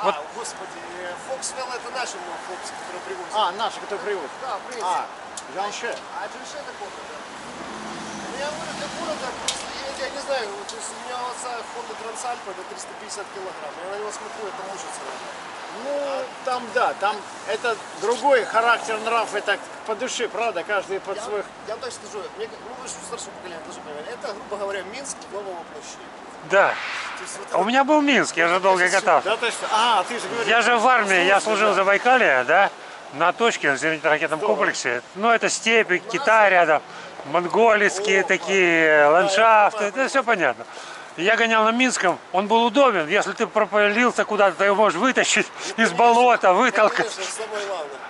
А, Вот. господи, Фоксвелл это наши хлопцы, которые привозят. А, наши, которые привозят. Да, принципе. А, Жанше. А Джинше это Honda, да. Я говорю, для города просто, я, я не знаю, вот, у меня у отца Honda Трансальпа, это 350 килограмм. Я на него смотрю, это мучится. Ну, там, да, там это другой характер, нрав, это по душе, правда, каждый под Я, свой... я вам точно скажу, мне, ну вы же старшее поколение тоже понимаете, это, грубо говоря, Минск нового воплощения. Да. То есть вот А у меня был Минск, я же долго катался. Да, то есть, а, ты же говоришь... Я же в армии, я служил в да. Забайкале, да, на точке в зенитно-ракетном комплексе. Ну, это степи, Китай рядом, монголийские такие ландшафты, это все понятно. Я гонял на Минском, он был удобен. Если ты пропалился куда-то, ты его можешь вытащить из болота, вытолкать.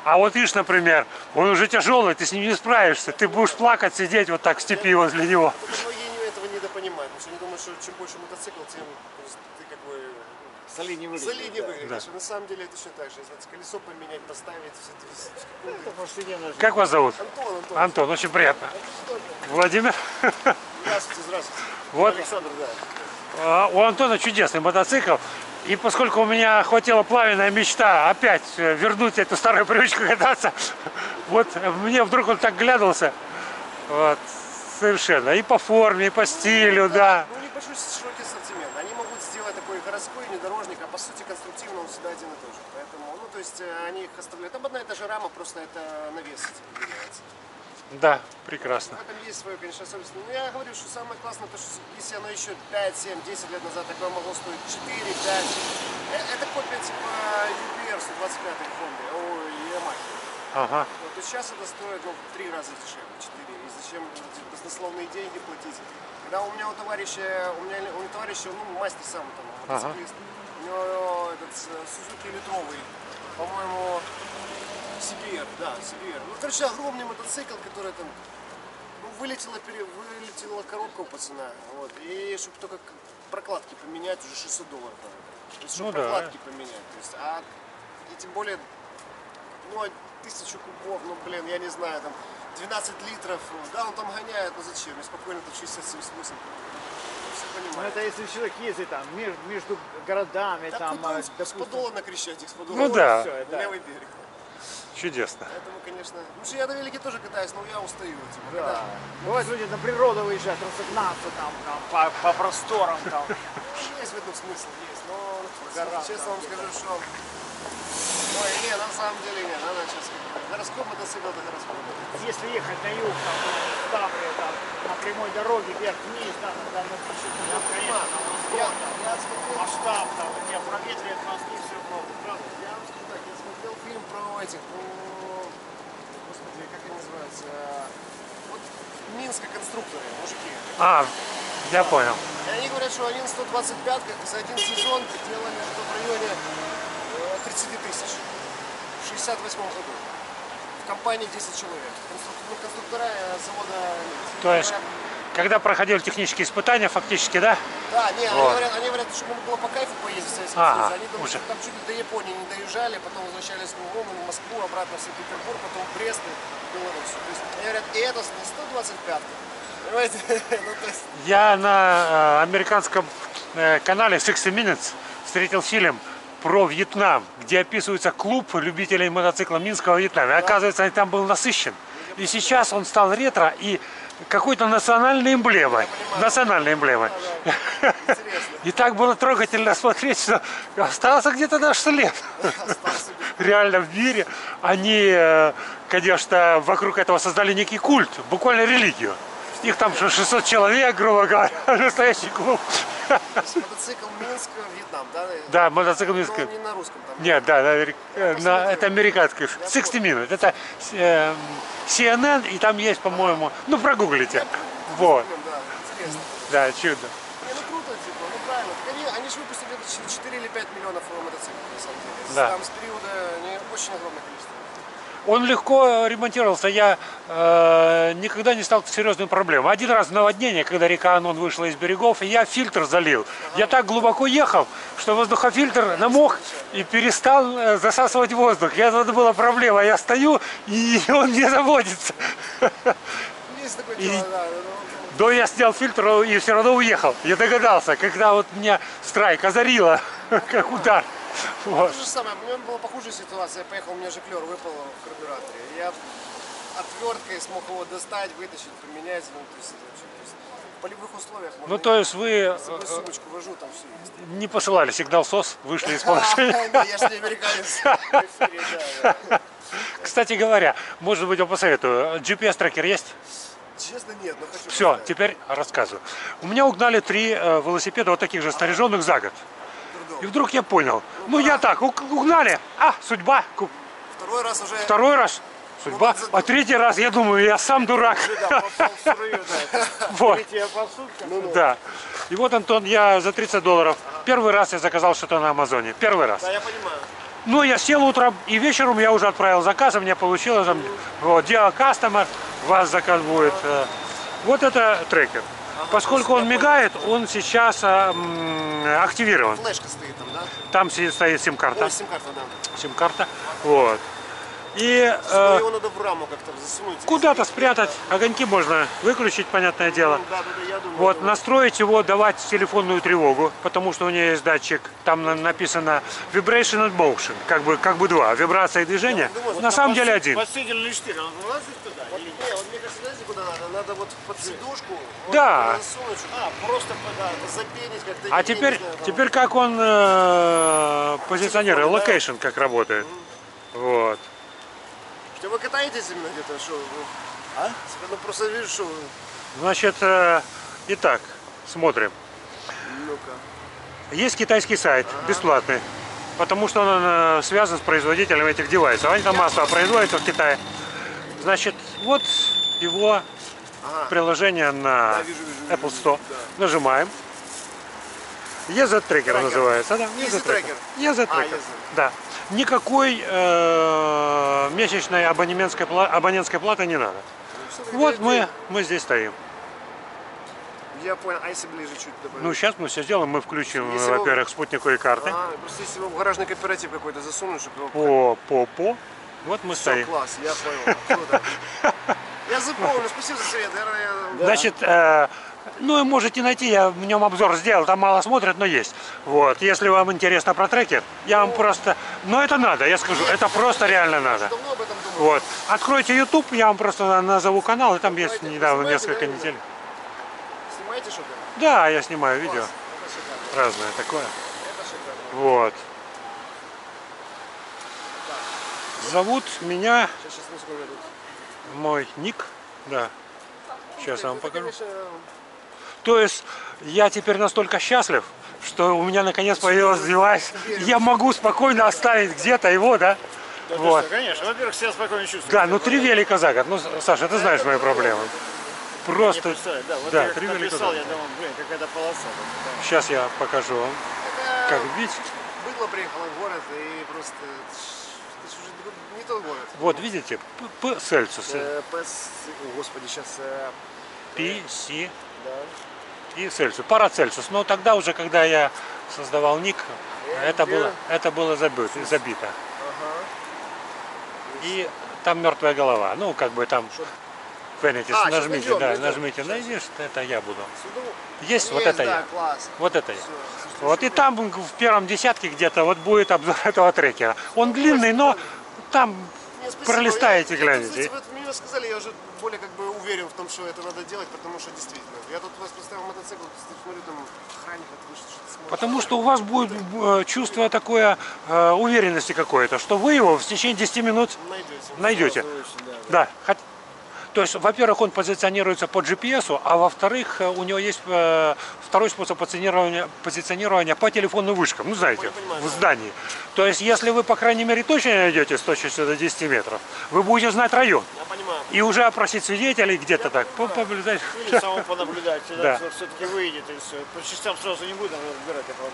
А вот Иш, например, он уже тяжелый, ты с ним не справишься. Ты будешь плакать, сидеть вот так в степи возле него. Многие этого недопонимают, потому что они думают, что чем больше мотоцикл, тем ты как бы Солиднее выглядит. солиднее да. выглядишь. А на самом деле это точно так же. Если знаете, колесо поменять, поставить, все это повседневная жизнь. Как вас зовут? Антон, Антон. Антон, очень приятно. Владимир? Здравствуйте, здравствуйте. Вот Александр, да. А, У Антона чудесный мотоцикл. И поскольку у меня хватила плавленная мечта опять э, вернуть эту старую привычку кататься, вот мне вдруг он так глядался. Вот, совершенно. И по форме, и по стилю, да. Ну, сути конструктивно он всегда один и тот же. Поэтому, ну, то есть э, они их оставляют. Там одна и та же рама, просто это навес типа, меняется. Да, прекрасно. В этом есть свое, конечно, особенность. Но я говорю, что самое классное, то, что если оно еще 5, 7, 10 лет назад такое могло стоить 4, 5. э, Это копия типа UPR 125 Honda, ой, Yamaha. Ага. Вот, то сейчас это стоит ну, в три раза дешевле, 4. И зачем эти баснословные деньги платить? Когда у меня у товарища, у меня, у меня товарища, ну, мастер сам там, мотоциклист, у него этот э, Сузуки литровый, по-моему, CBR, да, CBR. Ну, короче, огромный мотоцикл, который там, ну, вылетела, пере, вылетела коробка у пацана, вот, и чтобы только прокладки поменять, уже 600 долларов надо. То есть, чтобы Ну да. прокладки поменять, то есть, а, и тем более, ну, тысячу кубов, ну, блин, я не знаю, там, 12 литров, да, он там гоняет, но зачем, я спокойно 67 смысл. Ну, все Ну, это если человек ездит там между, между городами, Да там, потом э, с- с допустим, подола на Крещатик, с подола Ну да. всё, это- левый берег. Чудесно. Поэтому, конечно, ну что я на велике тоже катаюсь, но я устаю. Типа, Да. когда- Бывает, люди на природу выезжают, разогнаться там, там по, по просторам там. Ну, есть в этом смысл, есть, но Гора честно там вам скажу, что... Ой, не, на самом деле не, надо сейчас... Гороскоп мотоцикл это гороскоп. Если ехать на юг, там, в Таврию, там, на прямой дороге, вверх-вниз, да, тогда ну, ну, конечно, там, Я, смотрел, масштаб, там, у тебя проветривает мозги, все правда, правда. я вам скажу так, я смотрел фильм про этих, про... Господи, как они называются? Вот Минска конструкторы, мужики. А, я понял. И они говорят, что они на 125 как за один сезон делали что в районе э, 30 тысяч. В 68 году. Компании 10 человек. Конструк- конструктора э, завода нет. То есть, когда проходили технические испытания, фактически, да? Да, не, они, Вот. говорят, они говорят, что им было по кайфу поездить в Советском Ага, Союзе. Они думают, уже. что там чуть ли до Японии не доезжали, потом возвращались в Оман, в Москву, обратно в Санкт-Петербург, потом в Брест и Беларусь. То есть, они говорят, и это на 125 Понимаете? ну, то есть, Я на э, американском э, канале 60 Minutes встретил фильм про Вьетнам, где описывается клуб любителей мотоцикла Минского Вьетнама. Оказывается, он там был насыщен. И сейчас он стал ретро и какой-то национальной эмблемой. Национальной эмблемой. И так было трогательно смотреть, что остался где-то наш след. Реально в мире. Они, э, конечно, вокруг этого создали некий культ, буквально религию. Их там 600 человек, грубо говоря, настоящий клуб. Мотоцикл Минск, Вьетнам, да? Да, мотоцикл Но Минска. не на русском там. Нет, да, на америк- на- это американский. 60 минут. Это э, CNN, и там есть, по-моему, ну прогуглите. Вот, Да, интересно. да, чудо. Не, ну круто, типа, ну правильно. Так Они, они же выпустили где-то 4 или 5 миллионов мотоциклов, на самом деле. Да. Там с периода не очень огромное количество. Он легко ремонтировался. Я э, никогда не стал серьезной проблемой. Один раз в наводнение, когда река Анон вышла из берегов, и я фильтр залил. Я так глубоко ехал, что воздухофильтр намок и перестал э, засасывать воздух. Я это была проблема. Я стою, и он не заводится. И- Но я снял фильтр и все равно уехал. Я догадался, когда вот меня страйк озарила, как удар. Вот. То же самое, у меня была похожая ситуация. Я поехал, у меня же клер выпал в карбюраторе. Я отверткой смог его достать, вытащить, поменять. Ну, то есть в полевых условиях можно Ну, то есть вы собой сумочку вожу, там все есть. не посылали сигнал СОС, вышли из положения. Я же не американец. Кстати говоря, может быть, я посоветую. GPS-трекер есть? Честно, нет, но хочу Все, теперь рассказываю. У меня угнали три э, велосипеда вот таких же снаряженных за год. И вдруг я понял. Ну я так, уг- угнали. А, судьба. Второй раз уже Второй раз судьба. А третий раз я думаю, я сам дурак. В сырую, да. Вот. И вот, Антон, я за 30 долларов. Первый раз я заказал что-то на Амазоне. Первый раз. Да, я понимаю. Ну, я сел утром, и вечером я уже отправил заказ, и мне получилось там, вот, Dear Customer, вас заказ будет. э. Вот это трекер. Поскольку он мигает, он сейчас м, активирован. Флешка стоит там, да? Там стоит сим-карта. Сим-карта, да. Сим-карта. Вот. И э, его надо в раму как-то засунуть. куда-то спрятать. Огоньки можно выключить, понятное дело. Ну, Да, да, да, я думаю. Вот, это- настроить его, давать телефонную тревогу, потому что у нее есть датчик, там на- написано vibration and motion, как бы, как бы два, вибрация и движение. думаю, На самом деле один. Он туда? Вот, или нет? не, вот мне кажется, знаете, куда надо? Надо вот под сидушку, вот Да. А, просто да, запенить как-то. А я не теперь, знаю, теперь как он э, позиционирует, location как работает. Вот. Что вы катаетесь именно где-то, что? вы- А? Ну просто вижу, что. Значит, э, итак, смотрим. Ну-ка. Есть китайский сайт, бесплатный, потому что он э, связан с производителем этих девайсов. Они там массово производятся в Китае. Значит, вот его Ага. приложение на Да, вижу, вижу, вижу, Apple вижу, Store. да. Нажимаем. EZ трекер Трекер. называется, да? EZ трекер. EZ А. Да. Никакой э, месячной абонементской абонентской платы не надо. Вот мы, мы здесь стоим. Я понял, а если ближе чуть добавить? Ну, сейчас мы все сделаем. Мы включим, во-первых, спутниковые карты. А, просто если его в гаражный кооператив какой-то засунуть, чтобы его... По, по, по. Вот мы Все, стоим. класс, я понял. Я запомнил, спасибо за совет. Значит, э, ну и можете найти, я в нем обзор сделал, там мало смотрят, но есть. Вот, если вам интересно про трекер, я вам просто, но это надо, я скажу, это просто реально надо. Вот, откройте YouTube, я вам просто назову канал, и там есть недавно несколько недель. Снимаете что-то? Да, я снимаю видео, разное такое. Вот. Зовут меня, мой ник, да, сейчас я вам покажу. То есть я теперь настолько счастлив, что у меня наконец появилась девайс. Я могу спокойно оставить где-то его, да? Да Вот. что, конечно. Во-первых, себя спокойно чувствую. Да, ну три велика за год. Ну, Саша, ты знаешь мои проблемы. Просто. да. Вот Да, я три как велика написал, за я думал, блин, какая-то полоса. Да. Сейчас я покажу вам. это Как видите? Быдло приехало в город и просто... Не тот город. Вот видите, П, П Цельсус, Э. О, господи, сейчас... э, Пи, Си Да. и Цельсус. Парацельсус. Но тогда уже, когда я создавал ник, это было, это было забито, забито. Ага. И там мертвая голова. Ну, как бы там. Фенитис, А, щас нажмите, найдем, да, найдем. нажмите, найдешь, это я буду. Сюда... Есть, вот Есть, это да, я. класс. Вот это я. Слушай, Вот и там в первом десятке где-то вот будет обзор этого трекера. Он длинный, но там спасибо. пролистаете, Я- я, глянете. кстати, вот мне сказали, я уже более как бы уверен в том, что это надо делать, потому что действительно. Я тут вас представил мотоцикл, смотрю, там охранник вы что-то смотрит. Потому что у вас будет э, чувство такое э, уверенности какое-то, что вы его в течение 10 минут Найдете. найдете. Да. хот- То есть, во-первых, он позиционируется по GPS, а во-вторых, э, у него есть э, второй способ позиционирования, позиционирования по телефонным вышкам, ну знаете, понимаю, в да. здании. То есть, если вы, по крайней мере, точно найдете с точностью до 10 метров, вы будете знать район. Я понимаю. И уже опросить свидетелей где-то так, по- поблизать. Или самому понаблюдать, Да. все-таки выйдет и все. По частям сразу не будем разбирать дела.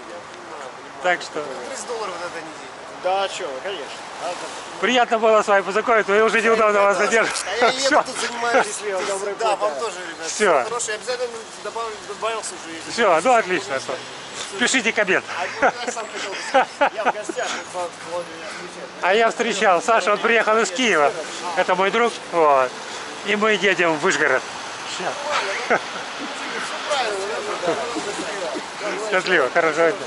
Так что 30 долларов это не деньги. Да, а что, конечно. А, приятно было с вами познакомиться, я уже неудобно вас задерживать. А я еду тут занимаюсь. Счастливо, добрый Да, вам тоже, ребят. Всё. Хороший. Я обязательно добавился уже. если- Все, ну отлично. Пишите коммент. А я. А я встречал, Саша, он приехал из Киева. Это мой друг. Вот. И мы едем в Вышгород. Все? Счастливо, хорошего дня.